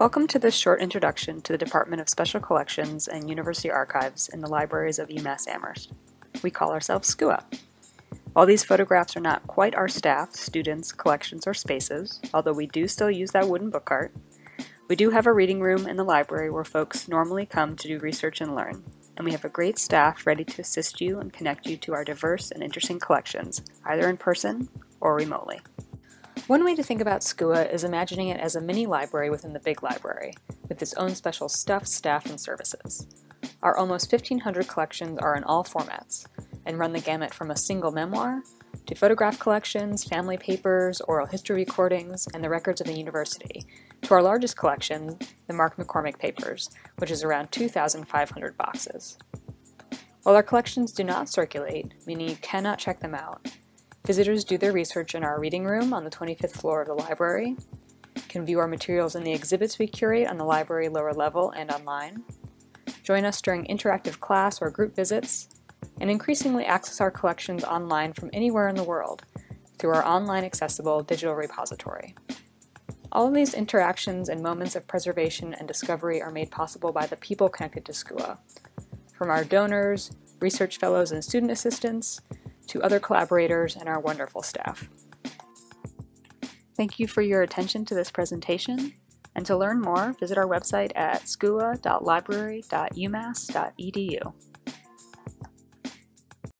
Welcome to this short introduction to the Department of Special Collections and University Archives in the libraries of UMass Amherst. We call ourselves SCUA. While these photographs are not quite our staff, students, collections, or spaces, although we do still use that wooden book cart, we do have a reading room in the library where folks normally come to do research and learn, and we have a great staff ready to assist you and connect you to our diverse and interesting collections, either in person or remotely. One way to think about SCUA is imagining it as a mini library within the big library, with its own special stuff, staff, and services. Our almost 1,500 collections are in all formats, and run the gamut from a single memoir to photograph collections, family papers, oral history recordings, and the records of the university, to our largest collection, the Mark McCormack Papers, which is around 2,500 boxes. While our collections do not circulate, meaning you cannot check them out, visitors do their research in our reading room on the 25th floor of the library, can view our materials in the exhibits we curate on the library lower level and online, join us during interactive class or group visits, and increasingly access our collections online from anywhere in the world through our online accessible digital repository. All of these interactions and moments of preservation and discovery are made possible by the people connected to SCUA, from our donors, research fellows and student assistants, to other collaborators and our wonderful staff. Thank you for your attention to this presentation, and to learn more, visit our website at scua.library.umass.edu.